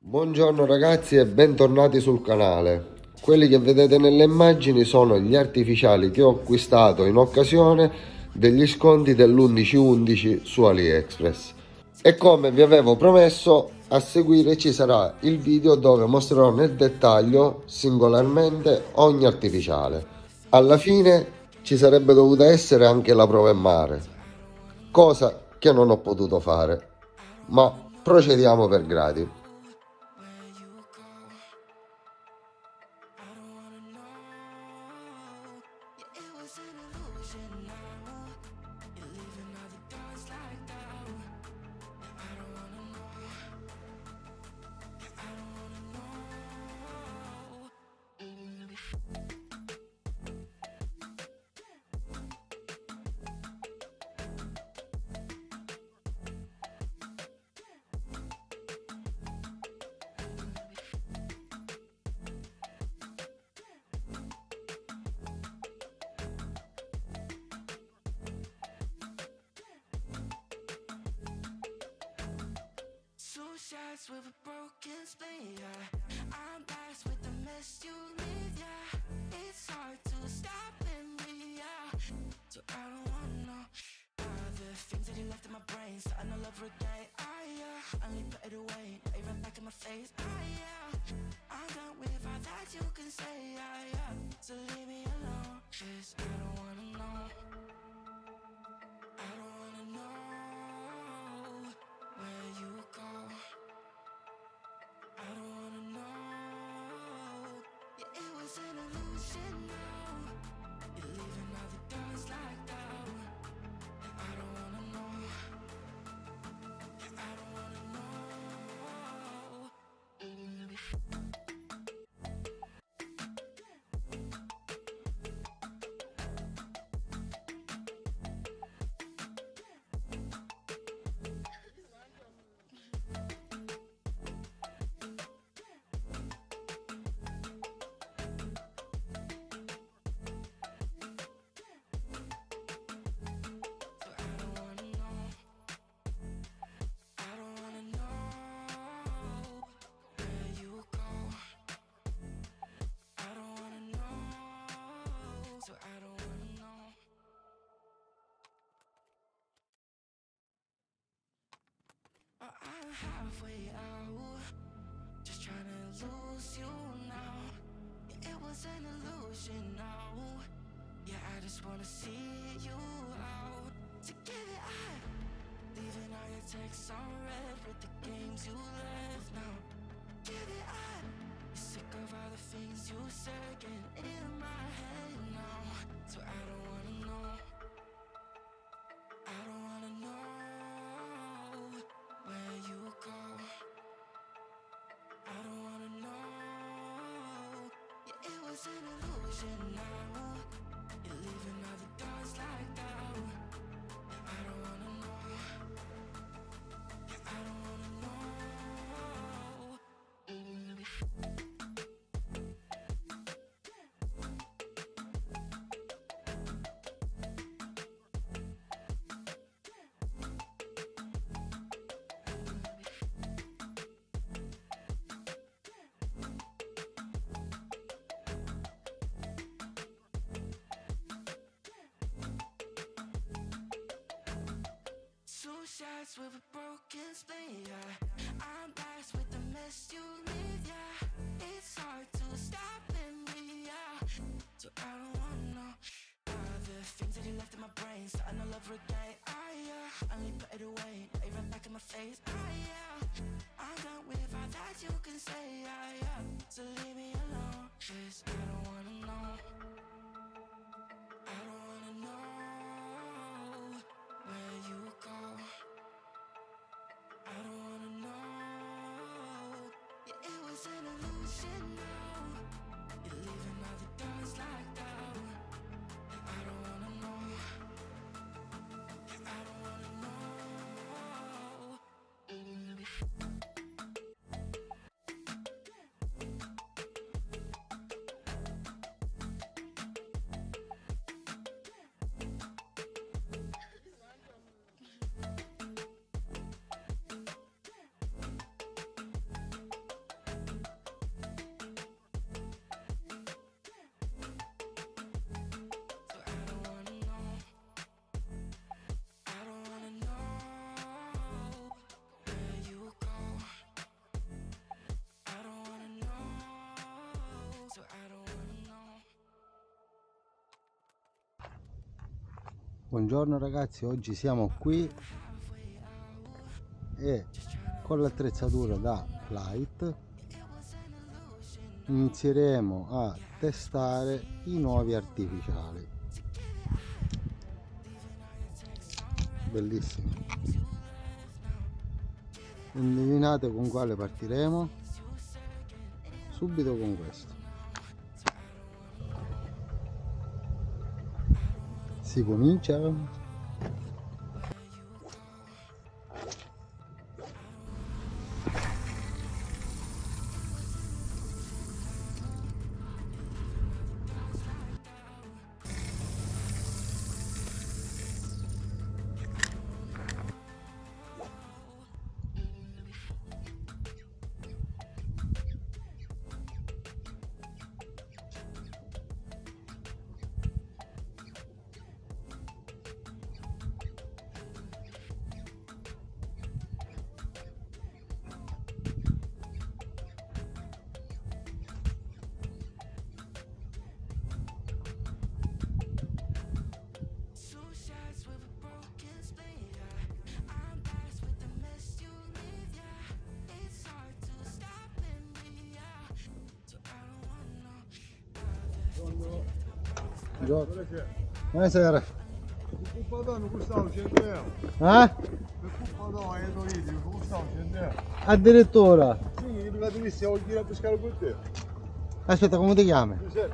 Buongiorno ragazzi e bentornati sul canale. Quelli che vedete nelle immagini sono gli artificiali che ho acquistato in occasione degli sconti dell'11-11 su AliExpress. E come vi avevo promesso, a seguire ci sarà il video dove mostrerò nel dettaglio singolarmente ogni artificiale. Alla fine ci sarebbe dovuta essere anche la prova in mare, cosa che non ho potuto fare. Ma procediamo per gradi. With a broken spleen, yeah. I'm blessed with the mess you leave, yeah. It's hard to stop in me, yeah. So I don't wanna know uh, The things that you left in my brain. Starting all over again, ah, yeah. I Only put it away, right back in my face, ah, yeah. I'm done with all that you can It was an illusion now. You're leaving all halfway out. Just trying to lose you now. Yeah, it was an illusion now. Yeah, I just wanna see you out. To give it up Leaving all your texts on red With the games you left now. Give it up sick of all the things you said it was an illusion. Now You're leaving all the doors locked out shots with a broken spleen, yeah. I'm blessed with the mess you leave, yeah. It's hard to stop in me, yeah. So I don't wanna know uh, The things that you left in my brain. Starting all over again, ah, yeah. Only put it away, now you right back in my face, ah, yeah. I'm done with all that you can say, ah, yeah. So leave me alone, cause I don't wanna Yeah, it was an illusion now. You're leaving all the doors locked out Buongiorno ragazzi, oggi siamo qui e con l'attrezzatura da Flight inizieremo a testare i nuovi artificiali. Bellissimi. Indovinate con quale partiremo? Subito con questo. si bonita. Jota. Mas é era. Preocupadão, Gustavo, entendeu? Hã? Preocupadão é aí, Doíde, Gustavo, entendeu? A diretora? Sim, ele vai do liceu e irá buscar o Gutê. Aspetta, come ti chiami? Piacere.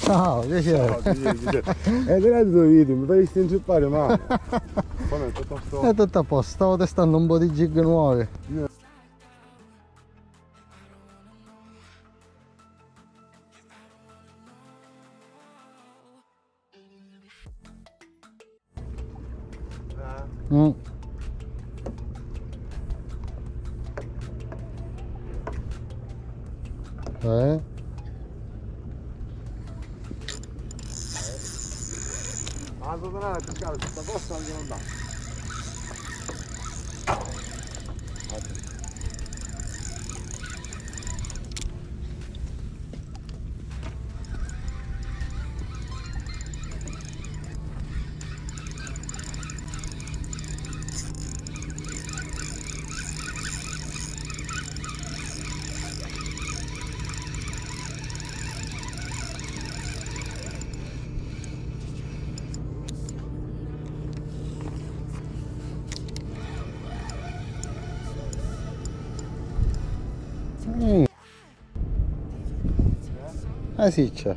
Ciao, piacere. Ciao, Ed era il tuo video, mi fai stringere male. Come è tutto a posto? È tutto a posto, stavo testando un po' di jig nuovi. Yeah. 嗯。哎。Ah, tudo nada, cara. Asiccia.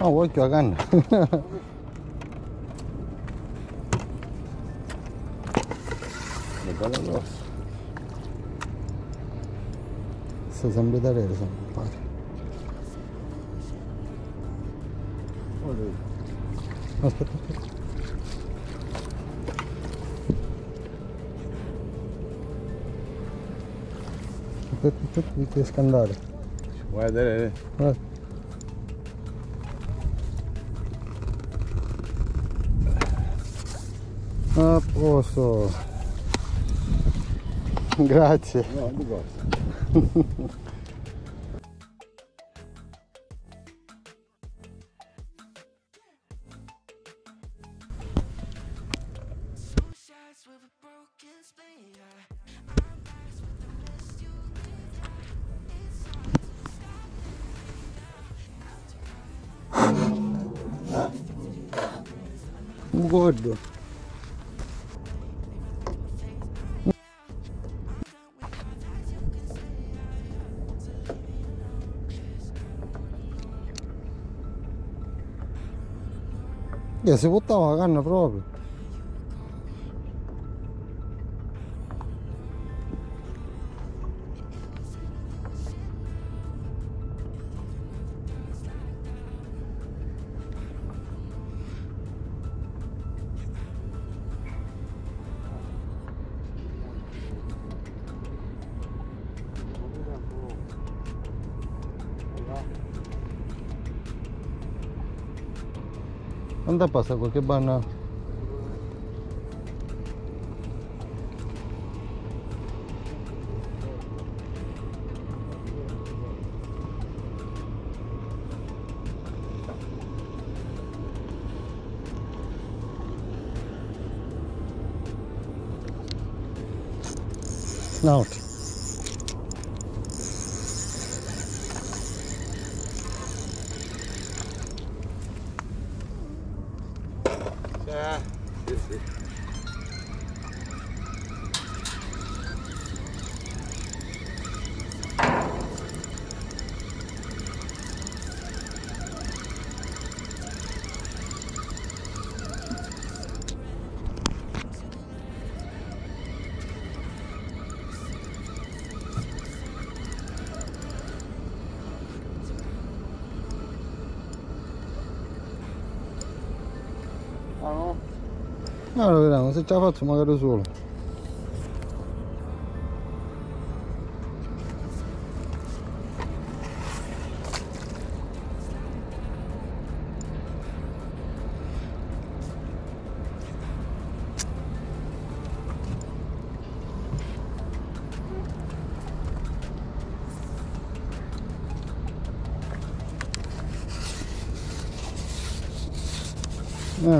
Oh, occhio a canna. bella grossa. Sta sempre da lei, sono padre. Aspetta, aspetta. tot, tot, uite scandale. Și mai de rele. Da. A posso. Grazie. No, di cosa. Ja, så fort det var. Anda a pasar cualquier vaina. Now. No, lo vediamo, se ce la faccio magari solo.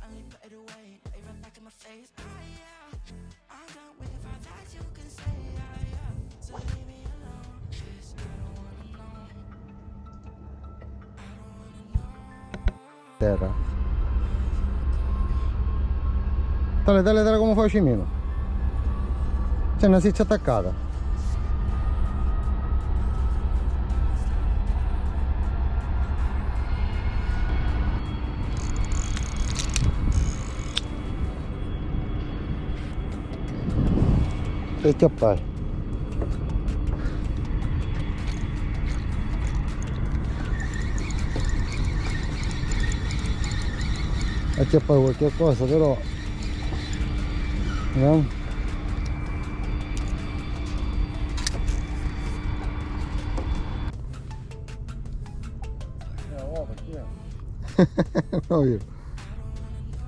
yeah. Put it away, now you're back in my face, ah, yeah. I'm done with all that you can say, ah, yeah. So leave me alone, 'cause I don't wanna know. I don't wanna know. Terra. Tale, tale, tale come cimino. C'è una siccia attaccata. Eita pai. Aqui é para qualquer coisa, pero não. não?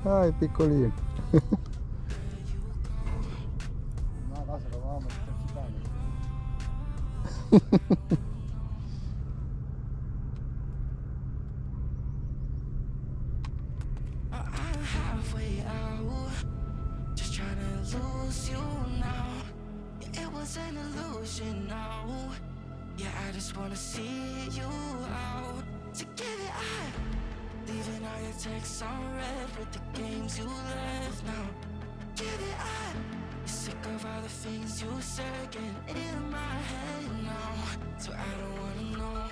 Ai, picolinho. texts on red with the games you left now. Give it up. Of all the things you said, getting in my head now. So I don't wanna know.